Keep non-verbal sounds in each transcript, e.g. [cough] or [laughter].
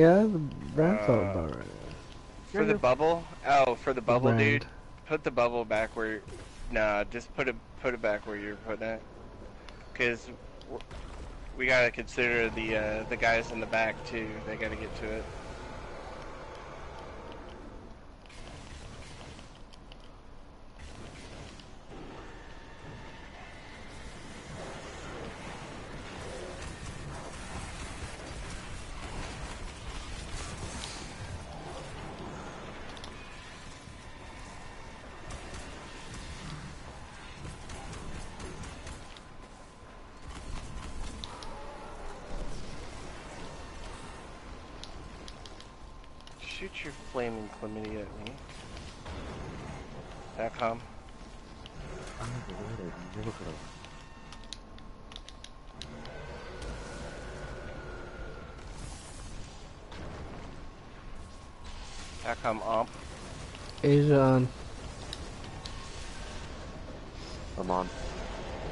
Yeah, the brand felt Uh, about right. For the bubble? Oh, for the bubble, dude. Put the bubble back where. Nah, just put it put it back where you're putting it. Cause we gotta consider the uh, the guys in the back too. They gotta get to it. Shoot your flaming chlamydia at me. Dot com. Dot com omp. Asia on. I'm on.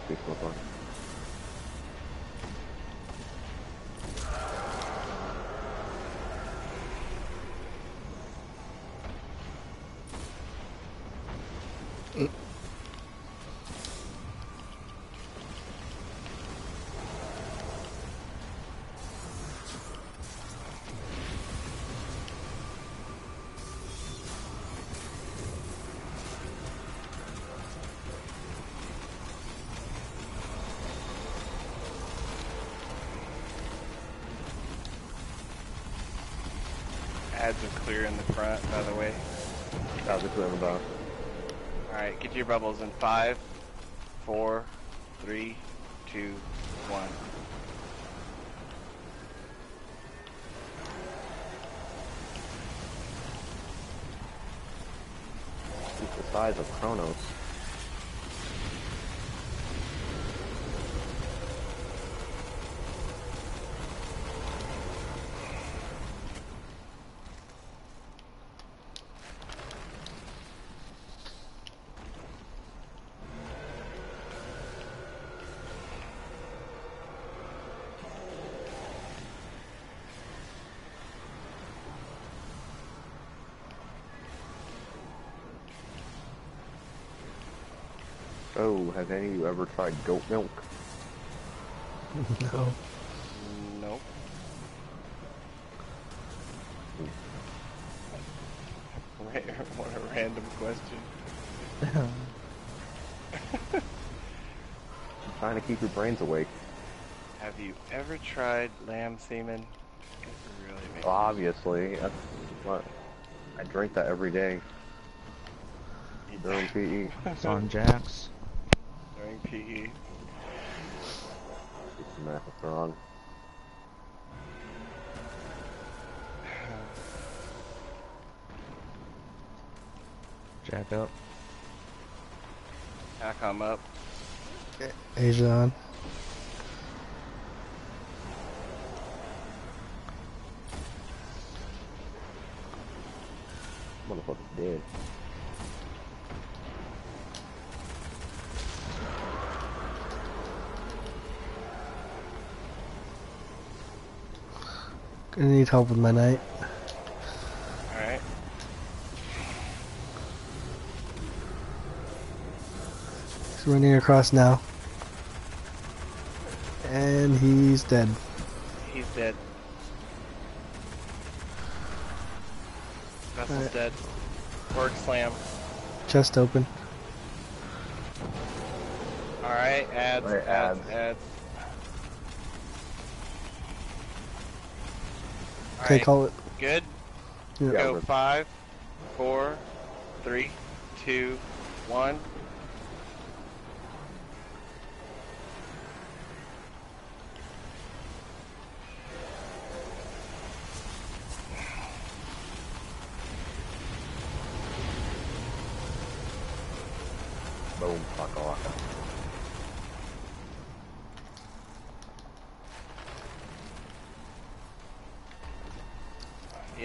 Speak Are clear in the front, by the way. How's it going about? Alright, get your bubbles in five, four, three, two, one. It's the size of Kronos. Oh, have any of you ever tried goat milk? no. Nope. Ra- [laughs] what a random question. I'm trying to keep your brains awake. Have you ever tried lamb semen? It really makes Well, obviously, that's what I drink that every day me during PE. [laughs] It's on Jax. During E. PE. It's some Macathron. Jack up. Back I'm up. Asia on. Motherfucker's dead. I need help with my knight. Alright. He's running across now. And he's dead. He's dead. Vessel's Alright. dead. Work slam. Chest open. Alright, ads, Alright, ads, ads. ads. Okay, Alright, call it. good? Yeah. Yeah. Go five, four, three, two, one.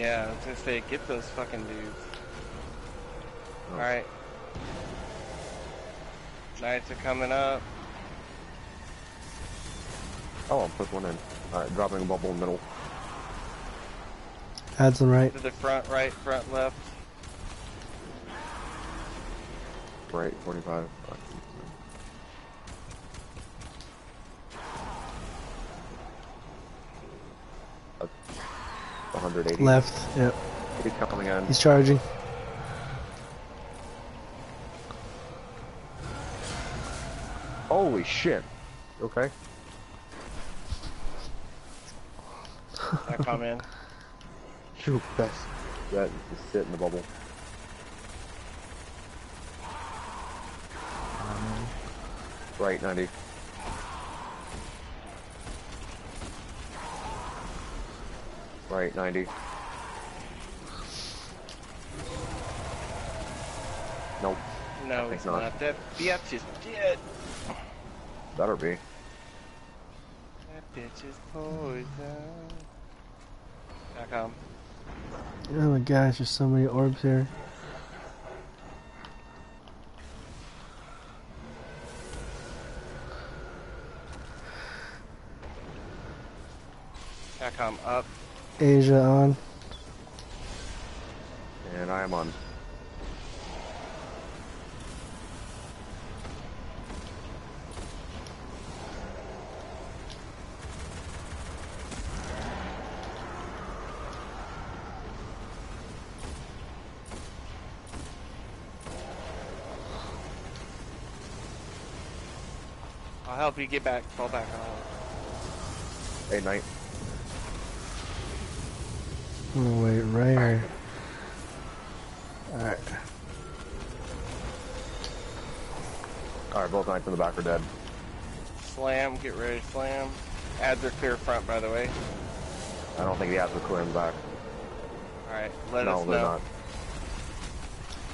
Yeah, I was gonna say, get those fucking dudes. Oh. Alright. Knights are coming up. Oh, I'll put one in. Alright, dropping a bubble in the middle. Adds on right. To the front, right, front, left. Right, 45. Uh, 180. Left. Yep. He's coming in. He's charging. Holy shit. Okay. I come in. [laughs] Shoot, best. That just sit in the bubble. Um, Right, 90. Right, 90. Nope, No, it's not. not. That bitch is dead. better be. That bitch is poison. I come. Oh my gosh, there's so many orbs here. I come up. Asia on. And I am on. I'll help you get back. Fall back on. Hey, night. I'm gonna wait right here. Alright. Alright, both knights in the back are dead. Slam. Get ready. Slam. Ads are clear front, by the way. I don't think the ads are clear in the back. All right. Let no, us they're know. not.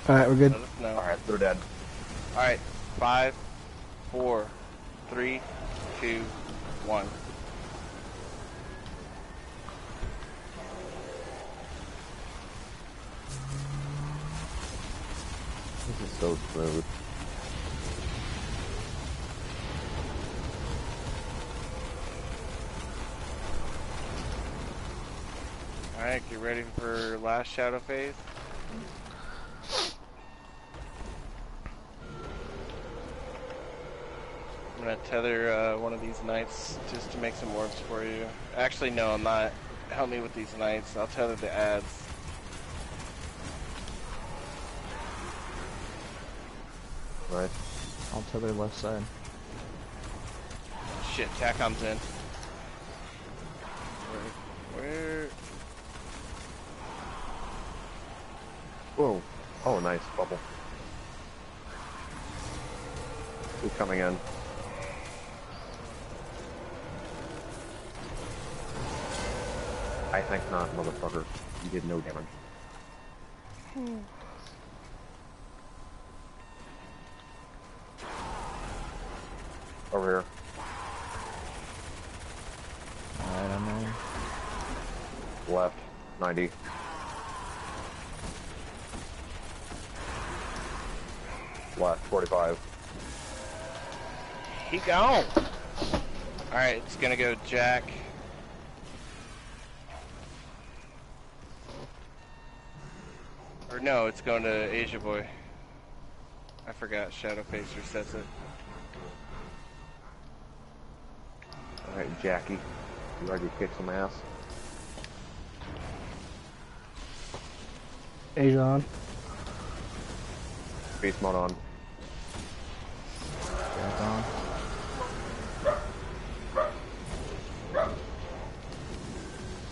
Alright, we're good. Let us know. Alright, they're dead. All right. Five, four, three, two, one. This is so smooth. All right. Get ready for last shadow phase. I'm gonna tether uh, one of these knights just to make some orbs for you. Actually, no, I'm not. Help me with these knights. I'll tether the ads. Right? I'll tether left side. Shit, Taccom's in. Where? Where? Whoa. Oh, nice. Bubble. Who's coming in? I think not, motherfucker. You did no damage. Hmm. Over here. Alright, I'm in. Left. 90. Left. 45. He gone. All right, it's gonna go Jack. Or no, it's going to Asia Boy. I forgot Shadow Phase resets it. Alright, Jackie. You already kicked some ass. Asia on. Beast mode on. Jack on.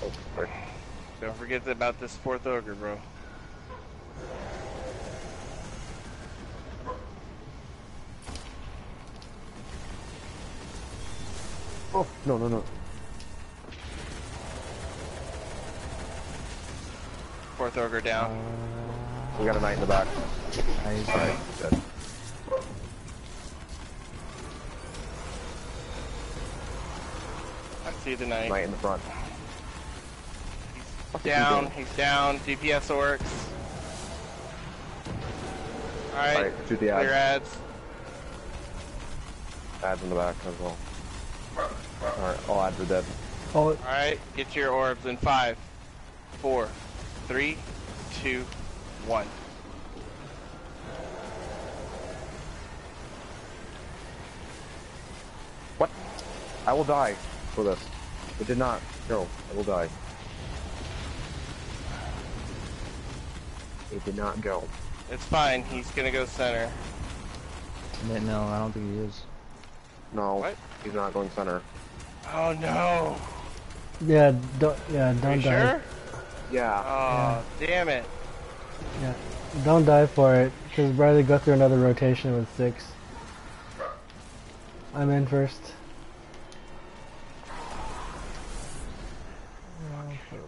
Oh. Don't forget about this fourth ogre, bro. Oh, no, no, no. Fourth ogre down. We got a knight in the back. Nice. Alright, dead. I see the knight. Knight in the front. He's down. He's down. DPS orcs. All right. Alright, shoot the Clear ads. ads. Ads in the back as well. Alright, all ads are dead. Call it. All right. Get your orbs in five, four, three, two, one. What? I will die for this. It did not. No, I will die. It did not go. It's fine. He's gonna go center. No, No, I don't think he is. No, What? he's not going center. Oh no! Yeah, don't, yeah, Are don't you die. sure? Yeah. Oh, damn it! Yeah, don't die for it, because rather go through another rotation with six. I'm in first.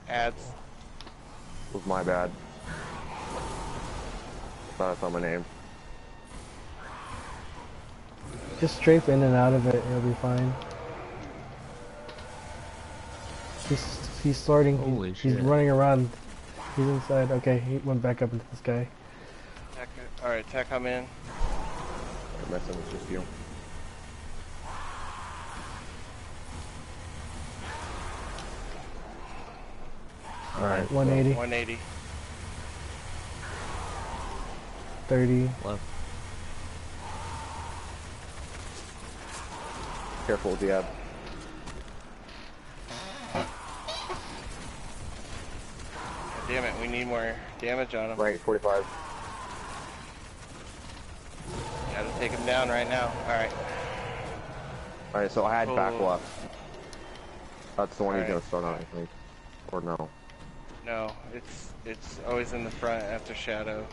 Ads. was my bad. Thought I saw my name. Just strafe in and out of it, you'll be fine. He's he's sorting. He's- Holy he's, shit. running around. He's inside. Okay, he went back up into the sky. Tech, all right, tech, I'm in. I'm messing with just you. All right, 180, 180. 30. Left. Careful with the ab. Damn it, we need more damage on him. Right, 45. Gotta take him down right now. Alright. Alright, so I had back Oh. left. That's the one he's Alright. gonna start on, I think. Or no. No, it's it's always in the front after Shadow.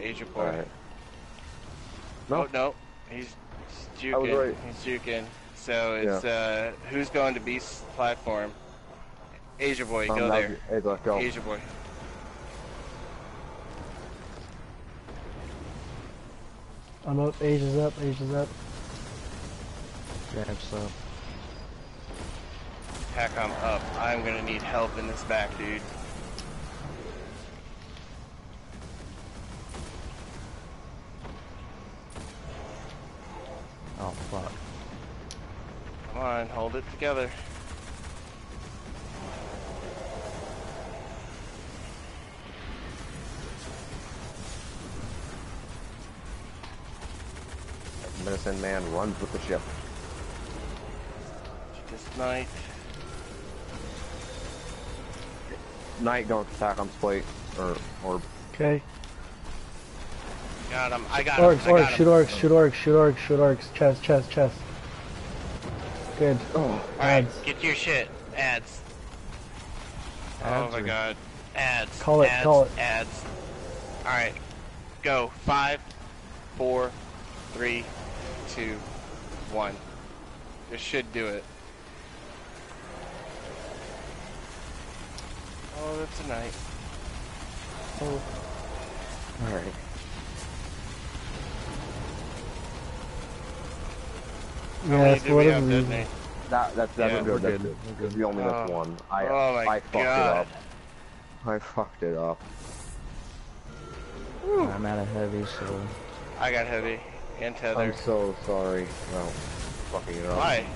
Asia boy. Alright. No. Oh no, he's, he's I was juking. right. He's juking. So it's uh, who's going to Beast's platform? Asia boy, go that there. was- Hey, go. Asia boy. I'm up. Asia's up. Asia's up. Jack's up. Heck, I'm up. I'm gonna need help in this back, dude. Oh, fuck. Come on, hold it together. Medicine Man runs with the ship. This night. Knight going to attack on plate. Or, or, Okay. Got him. I got him. Orcs, I orcs, got shoot him. orcs, shoot orcs, shoot orcs, shoot orcs. Chest, chest, chest. Good. oh, Ads. get your shit. Ads. oh my or- god. Ads. Call it, ads, call it. Ads. Alright. Go. Five, four, three, two, one. This should do it. Oh, that's a knight. Oh. alright. How many Yeah, did for we whatever have, reason. Disney? That, that's, that's Yeah, good. we're That's good. good. We're Because good. we only missed Oh. one. I, oh, oh my I fucked God. it up. I fucked it up. I'm out of heavy, so I got heavy and tether. I'm so sorry. No, fucking it up. Why?